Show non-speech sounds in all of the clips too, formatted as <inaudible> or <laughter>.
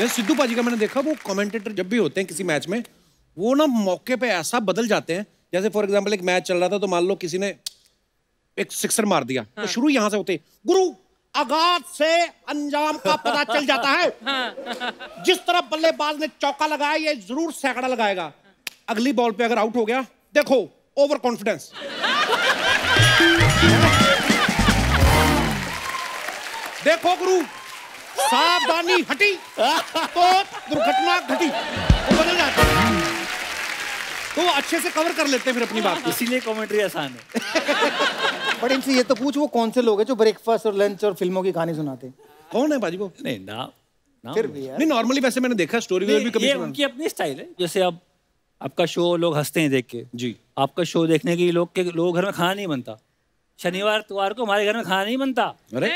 जैसे सिद्धू पाजी का मैंने देखा वो कमेंटेटर जब भी होते हैं किसी मैच में वो ना मौके पे ऐसा बदल जाते हैं जैसे फॉर एग्जांपल एक मैच चल रहा था तो मान लो किसी ने एक सिक्सर मार दिया हाँ। तो शुरू यहाँ से होते गुरु आगाज़ से अंजाम का पता चल जाता है हाँ। जिस तरह बल्लेबाज ने चौका लगाया ये ज़रूर सैकड़ा लगाएगा अगली बॉल पे अगर आउट हो गया देखो ओवर कॉन्फिडेंस देखो गुरु सावधानी हटी तो दुर्घटना घटी वो बदल जाते हैं। तो अच्छे से कवर कर लेते हैं फिर अपनी बात इसीलिए कमेंट्री आसान है। बट इनसे ये तो पूछ वो कौन से लोग हैं जो ब्रेकफास्ट और लंच और फ़िल्मों की कहानी सुनाते हैं? कौन है बाजी वो? नहीं ना ना। फिर भी यार। नहीं नॉर्मली वैसे मैंने देखा स्टोरी में भी कभी ये उनकी अपनी स्टाइल है। जैसे अब आपका शो लोग हँसते हैं देख के। जी। आपका शो देखने के लिए लोग के लोग घर में खाना नहीं बनता। शनिवार इतवार को हमारे घर में खाना नहीं बनता। अरे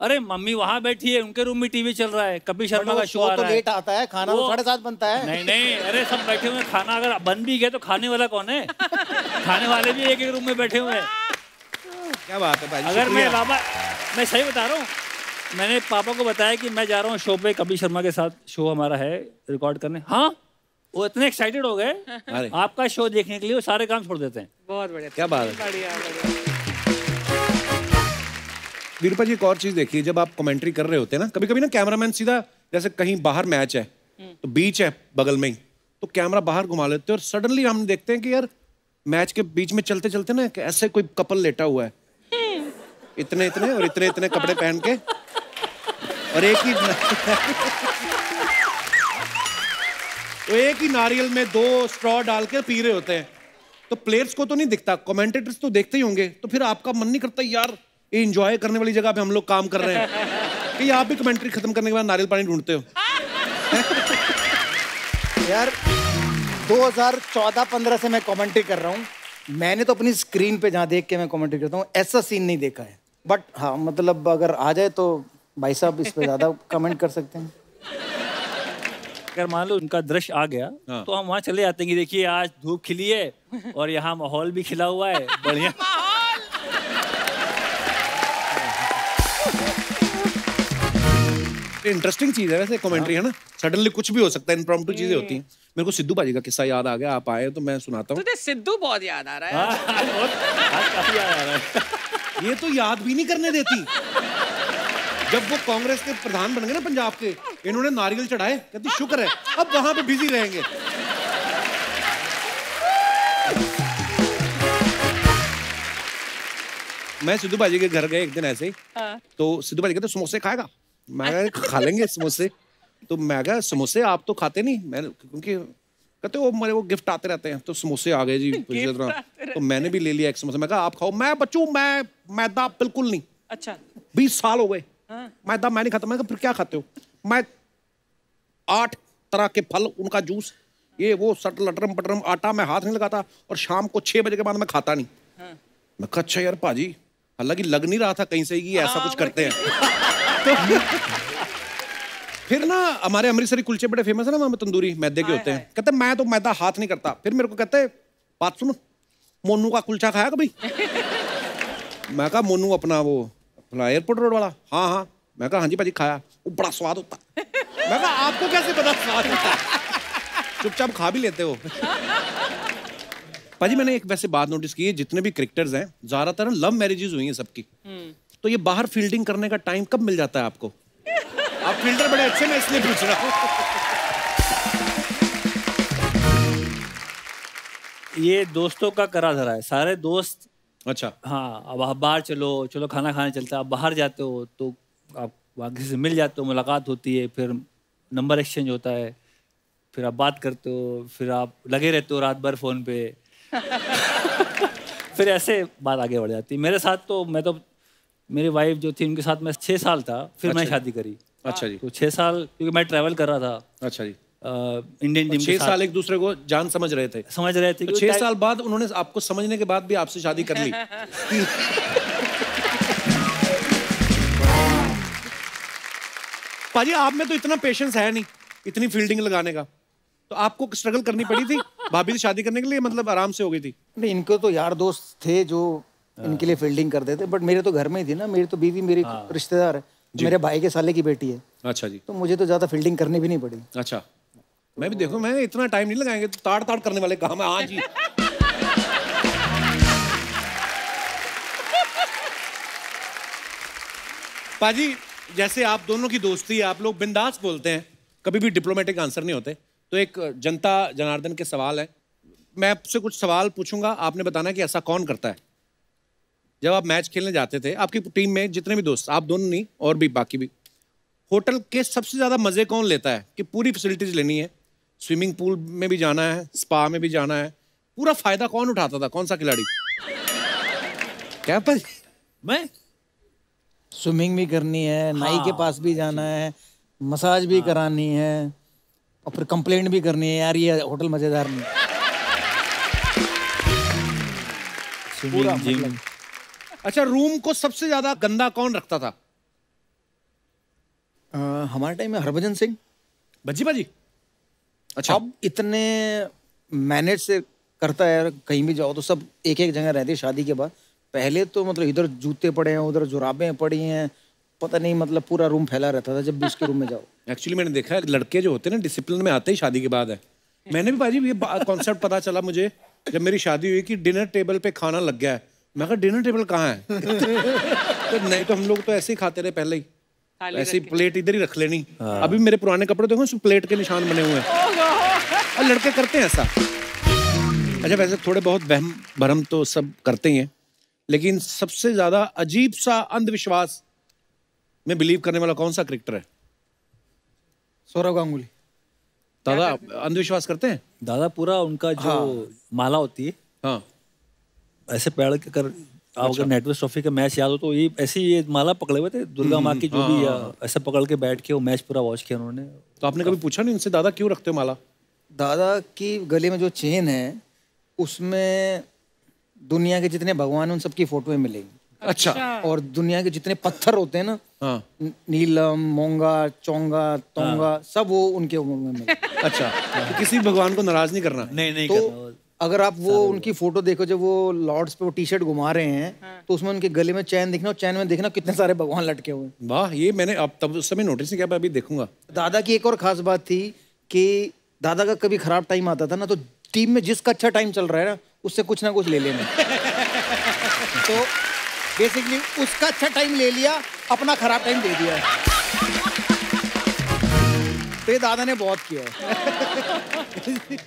अरे मम्मी वहाँ बैठी है उनके रूम में टीवी चल रहा है। कभी शर्मा का शो आ तो रहा है। लेट आता है खाना तो वो- साढ़े सात बनता है। नहीं नहीं अरे सब बैठे हुए खाना अगर बन भी गया तो खाने वाला कौन है? खाने वाले भी एक एक रूम में बैठे हुए हैं। क्या बात है भाई अगर मैं बाबा मैं सही बता रहा हूँ मैंने पापा को बताया कि मैं जा रहा हूँ शो पे कपिल शर्मा के साथ शो हमारा है रिकॉर्ड करने। हाँ वो इतने एक्साइटेड हो गए आपका शो देखने के लिए वो सारे काम छोड़ देते हैं। बहुत बढ़िया क्या बात है। वीरपा जी एक और चीज़ देखिए जब आप कमेंट्री कर रहे होते हैं ना कभी कभी ना कैमरामैन सीधा जैसे कहीं बाहर मैच है तो बीच है बगल में ही तो कैमरा बाहर घुमा लेते हैं और सडनली हम देखते हैं कि यार मैच के बीच में चलते चलते ना ऐसे कोई कपल लेटा हुआ है। इतने इतने और इतने इतने कपड़े पहन के और एक ही तो एक ही नारियल में दो स्ट्रॉ डाल के पी रहे होते हैं तो प्लेयर्स को तो नहीं दिखता कमेंटेटर्स तो देखते ही होंगे तो फिर आपका मन नहीं करता यार ये इंजॉय करने वाली जगह पे हम लोग काम कर रहे हैं। <laughs> कि आप भी कमेंट्री खत्म करने के बाद नारियल पानी ढूंढते हो। <laughs> यार 2014-15 से मैं कमेंट्री कर रहा हूँ। मैंने तो अपनी स्क्रीन पे जहाँ देख के मैं कमेंट्री करता हूँ ऐसा सीन नहीं देखा है। बट हाँ मतलब अगर आ जाए तो भाई साहब इस पर ज़्यादा कमेंट कर सकते हैं। अगर मान लो उनका दृश्य आ गया हाँ। तो हम वहाँ चले जाते हैं कि देखिए आज धूप खिली है और यहाँ माहौल भी खिला हुआ है बढ़िया। <laughs> इंटरेस्टिंग चीज़ है वैसे कमेंट्री है ना? सडनली कुछ भी हो सकता है इम्प्रॉम्प्टू चीज़ें होती हैं। मेरे को सिद्धू भाजी का किस्सा याद आ गया आप आए तो मैं सुनाता हूँ। तुझे सिद्धू बहुत याद आ रहा है। हाँ, बहुत- आज काफ़ी याद आ रहा है। ये तो याद भी नहीं करने देती। जब वो कांग्रेस के प्रधान बन गए ना पंजाब के इन्होंने नारियल चढ़ाए कहती शुक्र है अब वहाँ पे बिज़ी रहेंगे। मैं सिद्धू बाजी के घर गए एक दिन ऐसे ही। तो सिद्धू भाजी कहते समोसे खाएगा? मैं खा लेंगे समोसे। तो मैं कहा समोसे आप तो खाते नहीं? मैं क्योंकि कहते वो मेरे वो गिफ्ट आते रहते हैं। तो समोसे आ गए जी <laughs> तो मैंने भी ले लिया एक समोसा। मैं कहा आप खाओ। मैं बच्चू मैं मैदा बिल्कुल नहीं। अच्छा। बीस साल हो गए। मैदा मैं नहीं खाता। मैं फिर क्या खाते हो? मैं आठ तरह के फल उनका जूस ये वो सट लटरम पटरम आटा मैं हाथ नहीं लगाता और शाम को छह बजे के बाद मैं खाता नहीं। मैं कहा अच्छा यार भाजी हालाँकि लग नहीं रहा था कहीं से कि ऐसा कुछ करते हैं। तो फिर ना हमारे अमृतसरी कुलचे बड़े फ़ेमस है ना वहाँ पे तंदूरी मैदे के होते हैं। कहते मैं तो मैदा हाथ नहीं करता। फिर मेरे को कहते बात सुनो मोनू का कुलचा खाया कभी? <laughs> मैं कहा मोनू अपना वो अपना एयरपोर्ट रोड वाला? हाँ हाँ। मैं कहा हाँ जी भाजी खाया। वो बड़ा स्वाद होता। मैं कहा आपको कैसे पता स्वाद होता? <laughs> चुपचाप खा भी लेते हो। भाजी मैंने एक वैसे बात नोटिस की है जितने भी क्रिकेटर्स हैं ज़्यादातर लव मैरिजेज हुई हैं सबकी। तो ये बाहर फील्डिंग करने का टाइम कब मिल जाता है आपको? आप फील्डर बड़े अच्छे मैं इसलिए पूछ रहा हूँ। ये दोस्तों का करा धरा है। सारे दोस्त अच्छा। हाँ अब आप बाहर चलो चलो खाना खाने चलते हैं। आप बाहर जाते हो तो आप वहाँ किसी से मिल जाते हो मुलाकात होती है फिर नंबर एक्सचेंज होता है फिर आप बात करते हो फिर आप लगे रहते हो रात भर फ़ोन पे। <laughs> फिर ऐसे बात आगे बढ़ जाती है। मेरे साथ तो मैं तो मेरी वाइफ जो थी उनके साथ मैं छः साल था फिर अच्छा मैं। शादी करी। अच्छा जी। तो छः साल क्योंकि मैं ट्रैवल कर रहा था। अच्छा जी। इंडियन टीम छह साल एक दूसरे को जान समझ रहे थे। समझ रहे थे तो छह साल बाद उन्होंने आपको समझने के बाद भी आपसे शादी कर ली। <laughs> पाजी आप में तो इतना पेशेंस है नहीं इतनी फील्डिंग लगाने का। तो आपको स्ट्रगल करनी पड़ी थी? भाभी से शादी करने के लिए मतलब आराम से हो गई थी? नहीं इनको तो यार दोस्त थे जो इनके लिए फील्डिंग करते थे बट मेरे तो घर में ही थी ना मेरी तो बीवी मेरी रिश्तेदार है मेरे भाई के साले की बेटी है। अच्छा जी। तो मुझे तो ज़्यादा फील्डिंग करनी भी नहीं पड़ी। अच्छा। मैं भी देखो मैं इतना टाइम नहीं लगाएँगे तो ताड़ ताड़ करने वाले काम है हाँ। जी पाजी जैसे आप दोनों की दोस्ती है आप लोग बिंदास बोलते हैं कभी भी डिप्लोमेटिक आंसर नहीं होते। तो एक जनता जनार्दन के सवाल है। मैं आपसे कुछ सवाल पूछूँगा आपने बताना कि ऐसा कौन करता है? जब आप मैच खेलने जाते थे आपकी टीम में जितने भी दोस्त आप दोनों नहीं और भी बाकी भी होटल के सबसे ज़्यादा मज़े कौन लेता है कि पूरी फैसिलिटीज़ लेनी है? स्विमिंग पूल में भी जाना है स्पा में भी जाना है पूरा फ़ायदा कौन उठाता था? कौन सा खिलाड़ी? क्या पर मैं? स्विमिंग भी करनी है हाँ। नाई के पास भी जाना है मसाज भी हाँ। करानी है और फिर कंप्लेंट भी करनी है यार ये होटल मज़ेदार नहीं। स्विमिंग जिम अच्छा रूम को सबसे ज़्यादा गंदा कौन रखता था? अ, हमारे टाइम में हरभजन सिंह। भज्जी भाजी। अच्छा। अब इतने मैनेज से करता है कहीं भी जाओ तो सब एक एक जगह रहते हैं शादी के बाद। पहले तो मतलब इधर जूते पड़े हैं उधर जुराबें पड़ी हैं पता नहीं मतलब पूरा रूम फैला रहता था जब भी उसके रूम में जाओ। <laughs> एक्चुअली मैंने देखा है लड़के जो होते हैं ना डिसिप्लिन में आते ही शादी के बाद है। मैंने भी भाजी ये कॉन्सेप्ट पता चला मुझे जब मेरी शादी हुई कि डिनर टेबल पे खाना लग गया है। मैं कहा डिनर टेबल कहाँ है? <laughs> तो नहीं तो हम लोग तो ऐसे ही खाते रहे पहले ही। ऐसे ही प्लेट इधर ही रख लेनी। अभी मेरे पुराने कपड़े देखो उसमें प्लेट के निशान बने हुए हैं। और लड़के करते हैं ऐसा। अच्छा वैसे थोड़े बहुत वहम भरम तो सब करते ही हैं। लेकिन सबसे ज़्यादा अजीब सा अंधविश्वास में बिलीव करने वाला कौन सा क्रिकेटर है? सौरव गांगुली। दादा अंधविश्वास करते हैं? दादा पूरा उनका जो माला होती है हाँ। ऐसे पैर के कर आप अगर नेटवर्क ट्रॉफी का मैच याद हो तो ये ऐसे ये माला पकड़े हुए थे दुर्गा माँ की जो भी ऐसे पकड़ के बैठ के वो मैच पूरा वॉच किया उन्होंने। तो आपने कभी पूछा नहीं उनसे दादा क्यों रखते हो माला? दादा की गले में जो चेन है उसमें दुनिया के जितने भगवान हैं उन सबकी फोटोएँ मिलेंगी। अच्छा। और दुनिया के जितने पत्थर होते हैं ना हाँ। नीलम मोंगा चोंगा तोंगा सब वो उनके उम्र में मिले अच्छा तो किसी भगवान को नाराज़ नहीं करना। नहीं नहीं तो अगर आप वो उनकी फ़ोटो देखो जब वो लॉर्ड्स पे वो टी शर्ट घुमा रहे हैं तो उसमें उनके गले में चैन दिखना और चैन में देखना कितने सारे भगवान लटके हुए वाह ये मैंने अब तब उस समय नोटिस नहीं किया अभी देखूँगा। दादा की एक और खास बात थी कि दादा का कभी खराब टाइम आता था ना तो टीम में जिसका अच्छा टाइम चल रहा है ना उससे कुछ ना कुछ ले लेना। <laughs> तो बेसिकली उसका अच्छा टाइम ले लिया अपना खराब टाइम दे दिया। तो ये दादा ने बहुत किया है।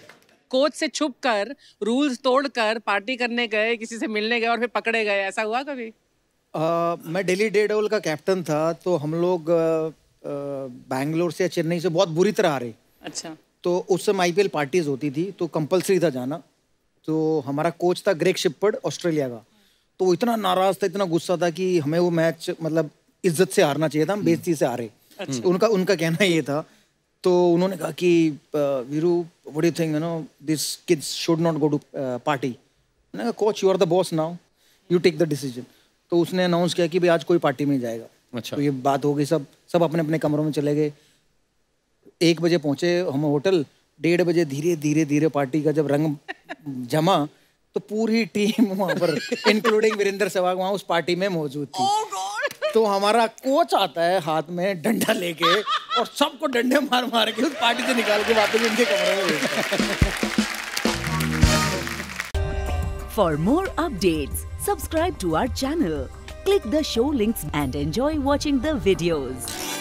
<laughs> कोच से छुप कर रूल्स तोड़कर पार्टी करने गए किसी से मिलने गए और फिर पकड़े गए ऐसा हुआ कभी? अ, मैं दिल्ली डे डबल का कैप्टन था तो हम लोग बैंगलोर से या चेन्नई से बहुत बुरी तरह आ रहे अच्छा। तो उस समय आईपीएल पार्टीज़ होती थी तो कंपलसरी था जाना। तो हमारा कोच था ग्रेक शिपवर्ड ऑस्ट्रेलिया का। तो वो इतना नाराज़ था इतना गुस्सा था कि हमें वो मैच मतलब इज़्ज़त से हारना चाहिए था हम बेइज्जती से हारे। तो उनका उनका कहना ये था तो उन्होंने कहा कि Viru what you think you know this kids should not go to party मैंने कहा coach you are the boss now you take the decision तो उसने अनाउंस किया कि भाई आज कोई पार्टी में जाएगा। अच्छा। तो ये बात हो गई सब सब अपने अपने कमरों में चले गए। एक बजे पहुँचे हम होटल डेढ़ बजे धीरे धीरे धीरे पार्टी का जब रंग जमा तो पूरी <laughs> टीम वहाँ पर इंक्लूडिंग वीरेंद्र सहवाग वहाँ उस पार्टी में मौजूद थी। तो हमारा कोच आता है हाथ में डंडा लेके और सबको डंडे मार मार के उस पार्टी से निकाल के वापस इनके कमरे में for more update subscribe to our channel click the show links and enjoy watching the videos